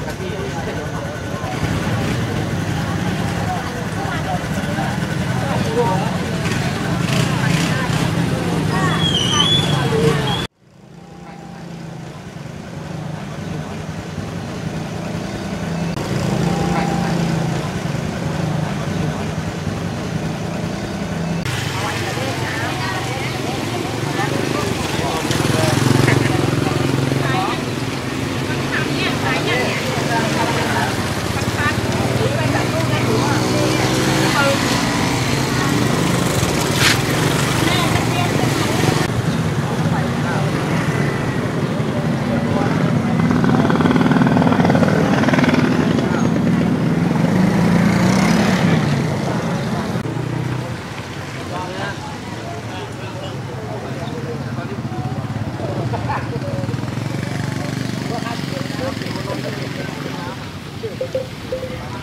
ากะทิ どうも。